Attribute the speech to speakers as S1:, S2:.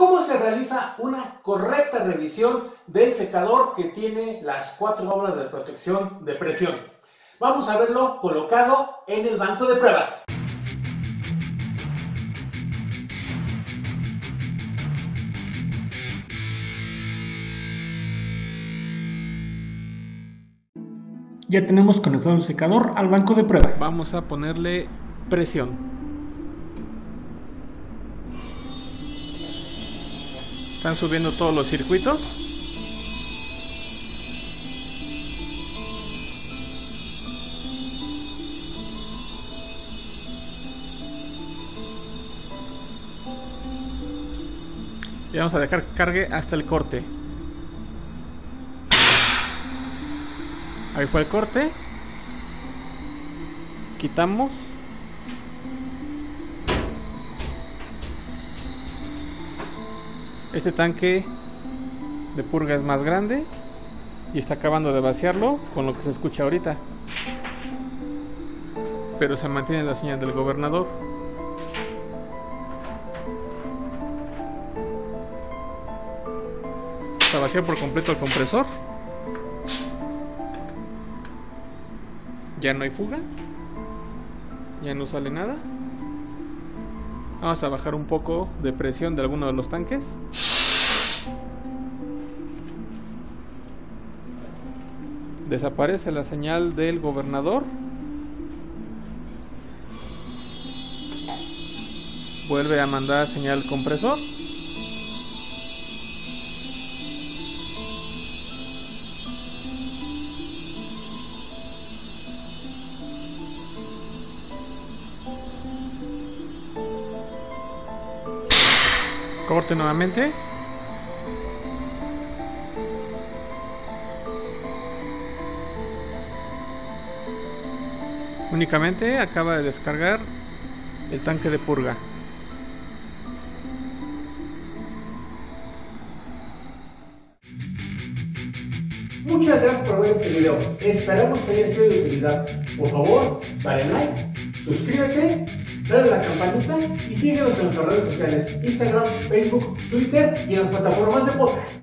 S1: ¿Cómo se realiza una correcta revisión del secador que tiene las cuatro obras de protección de presión? Vamos a verlo colocado en el banco de pruebas. Ya tenemos conectado el secador al banco de pruebas.
S2: Vamos a ponerle presión. Están subiendo todos los circuitos. Y vamos a dejar que cargue hasta el corte. Ahí fue el corte. Quitamos. Este tanque de purga es más grande y está acabando de vaciarlo con lo que se escucha ahorita. Pero se mantiene la señal del gobernador. Está vaciar por completo el compresor. Ya no hay fuga. Ya no sale nada. Vamos a bajar un poco de presión de alguno de los tanques. Desaparece la señal del gobernador. Vuelve a mandar señal compresor. Corte nuevamente. Únicamente acaba de descargar el tanque de purga.
S1: Muchas gracias por ver este video. Esperamos que haya sido de utilidad. Por favor, dale like, suscríbete, dale a la campanita y síguenos en nuestras redes sociales, Instagram, Facebook, Twitter y en las plataformas de podcast.